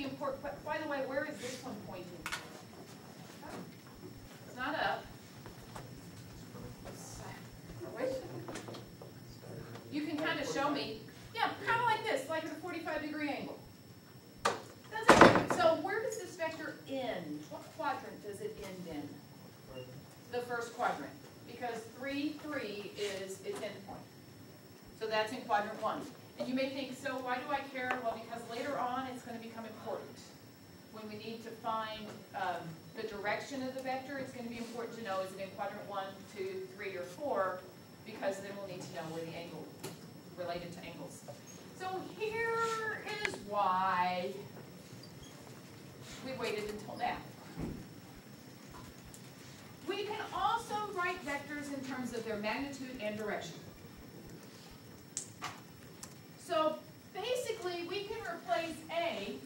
be important, but by the way, where is this one pointing? It's not up. You can kind of show me, yeah, kind of like this, like at a forty-five degree angle. So where does this vector end? What quadrant does it end in? The first quadrant, because three, three is its endpoint. So that's in quadrant one. And you may think, so why do I care? Well, because later on, it's gonna become important. When we need to find, um, the direction of the vector, it's gonna be important to know, is it in quadrant one, two, three, or four? Because then we'll need to know where the angle, related to angles. So here is why we waited until now. We can also write vectors in terms of their magnitude and direction. So basically, we can replace A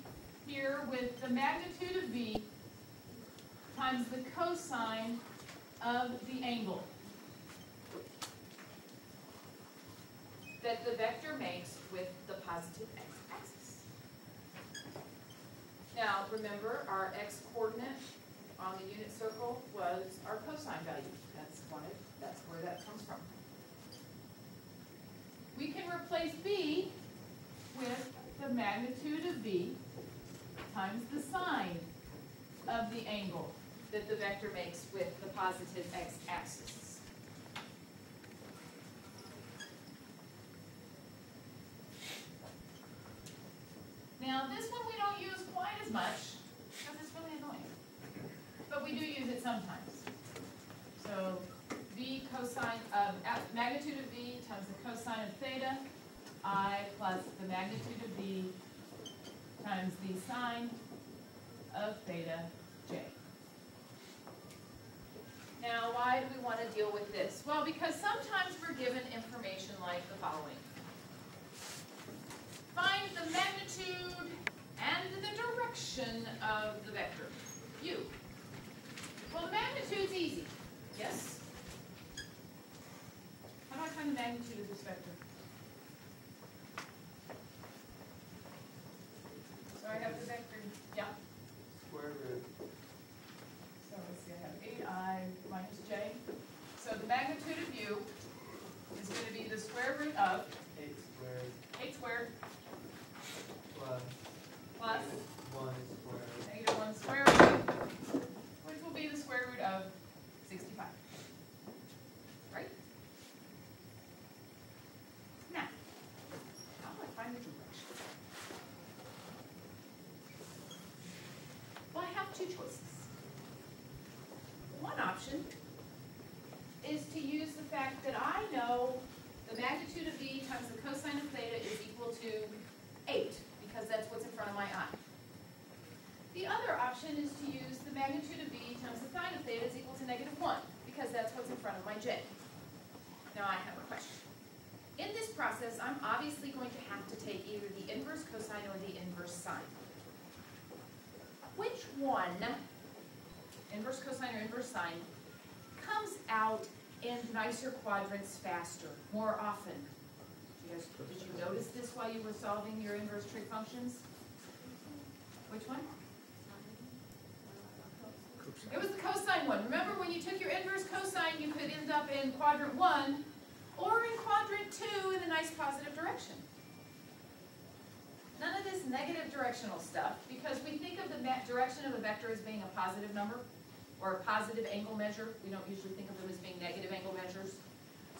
here with the magnitude of V times the cosine of the angle that the vector makes with the positive x-axis. Now, remember, our x-coordinate on the unit circle was our cosine value. That's why, that's where that comes from. We can replace b with the magnitude of v times the sine of the angle that the vector makes with the positive x-axis. Now, this one we don't use quite as much, because it's really annoying. But we do use it sometimes. So, v cosine, of uh, magnitude of v times the cosine of theta, i plus the magnitude of v times the sine of theta, j. Now, why do we want to deal with this? Well, because sometimes we're given information like the following. Find the magnitude and the direction of the vector, u. Well, the magnitude's easy, yes? How do I find the magnitude of this vector? So I have the vector, yeah, Square root. so let's see, I have eight i minus j. So the magnitude of u is gonna be the square root of Eight squared eight squared plus plus one squared. negative one square root, which will be the square root of sixty-five. Right? Now, how do I find the direction? Well, I have two choices. One option is to use the fact that I know the magnitude of v times the cosine of theta is equal to eight, because that's what's in front of my i. The other option is to use the magnitude of v times the sine of theta is equal to negative one, because that's what's in front of my j. Now I have a question. In this process, I'm obviously going to have to take either the inverse cosine or the inverse sine. Which one, inverse cosine or inverse sine, comes out in nicer quadrants faster, more often? Did you guys, did you notice this while you were solving your inverse trig functions? Which one? It was the cosine one. Remember when you took your inverse cosine, you could end up in quadrant one or in quadrant two in a nice positive direction. None of this negative directional stuff, because we think of the direction of a vector as being a positive number or a positive angle measure. We don't usually think of them as being negative angle measures.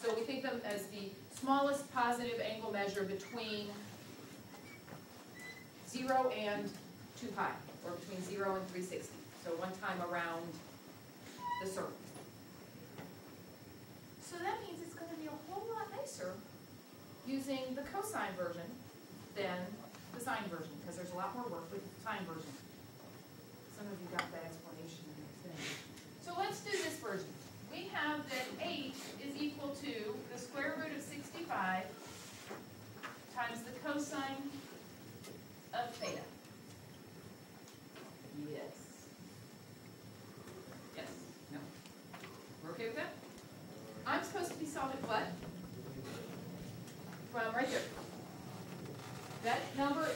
So we think them as the smallest positive angle measure between zero and two pi, or between zero and three sixty. So one time around the circle. So that means it's gonna be a whole lot nicer using the cosine version sine version, because there's a lot more work with the sine version. Some of you got that explanation in the thing. So let's do this version. We have that eight is equal to the square root of sixty-five times the cosine of theta. Yes. Yes, no. We're okay with that? I'm supposed to be solving what?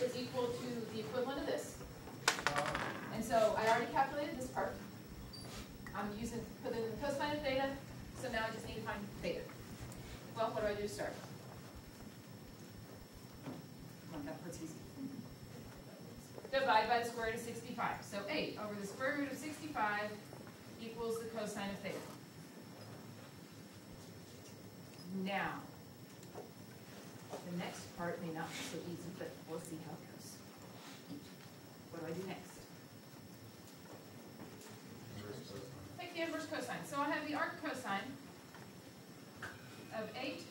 Is equal to the equivalent of this. And so I already calculated this part. I'm using, put in the cosine of theta, so now I just need to find theta. Well, what do I do to start? Come on, that part's easy. Divide by the square root of sixty-five. So eight over the square root of sixty-five equals the cosine of theta. Now, the next part may not be so easy, but we'll see how it goes. What do I do next? Take the inverse cosine. So I have the arc cosine of eight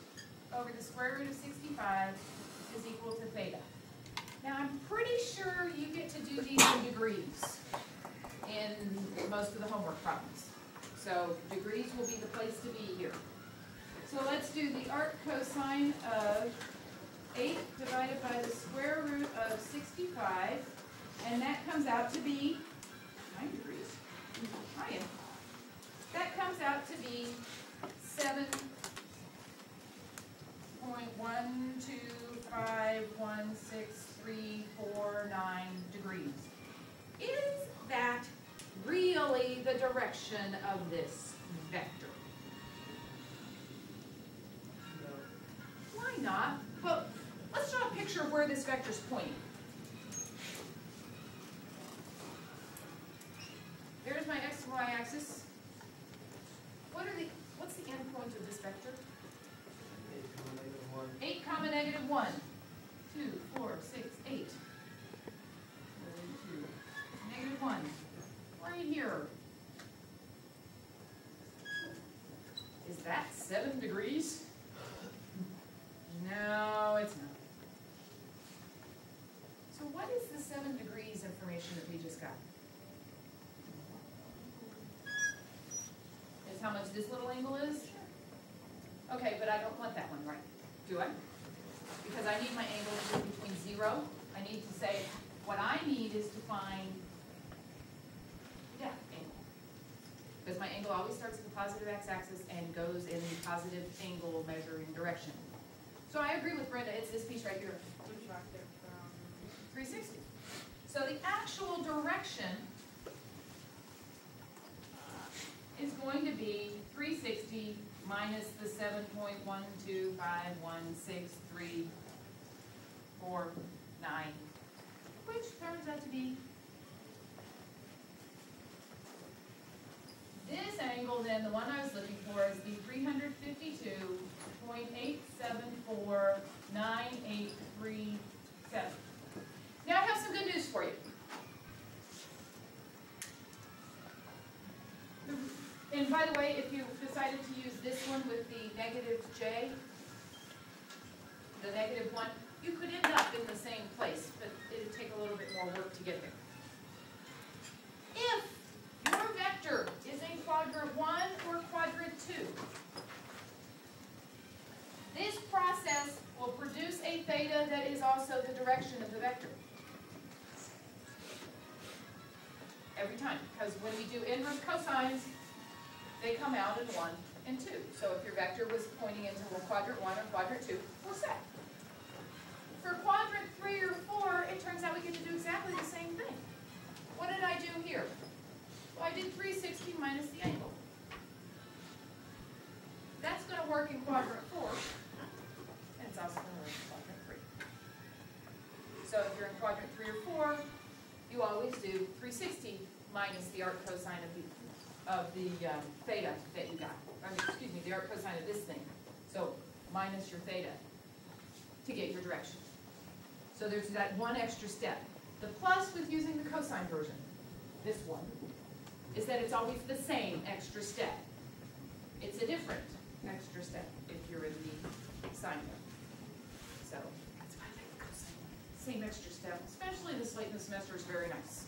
over the square root of sixty-five is equal to theta. Now, I'm pretty sure you get to do these in degrees in most of the homework problems. So degrees will be the place to be here. So let's do the arc cosine of eight divided by the square root of sixty-five, and that comes out to be nine degrees. Hiya. That comes out to be seven point one two five one six three four nine degrees. Is that really the direction of this vector? Of where this vector is pointing. There's my x and y axis. What are the, what's the end point of this vector? Eight comma negative one. Eight comma negative one. Two, four, six, eight. One, two, negative one. Right here. Is that seven degrees? No, it's not. So what is the seven degrees information that we just got? Is how much this little angle is? Okay, but I don't want that one, right? Do I? Because I need my angle to be between zero. I need to say, what I need is to find, yeah, angle. Because my angle always starts at the positive x-axis and goes in the positive angle measuring direction. So I agree with Brenda, it's this piece right here, Retracted from. three sixty. So the actual direction is going to be three sixty minus the seven point one two five one six three four nine, which turns out to be this angle then, the one I was looking for is the three hundred fifty-two point eight seven four nine eight three seven. Now I have some good news for you. And by the way, if you decided to use this one with the negative j, the negative one, you could end up in the same place, but it'd take a little bit more work to get there. If your vector is in quadrant one or quadrant two, this process will produce a theta that is also the direction of the vector. Every time, because when we do inverse cosines, they come out in one and two. So if your vector was pointing into quadrant one or quadrant two, we're set. For quadrant three or four, it turns out we get to do exactly the same thing. What did I do here? Well, I did three sixty minus the angle. That's gonna work in quadrant four, and it's also gonna work in quadrant three. So if you're in quadrant three or four, you always do three sixty minus the arc cosine of the, of the um, theta that you got. I mean, excuse me, the arc cosine of this thing. So minus your theta to get your direction. So there's that one extra step. The plus with using the cosine version, this one, is that it's always the same extra step. It's a different extra step if you're in the sine mode. So that's why I like the cosine. Same extra step, especially this late in the semester is very nice.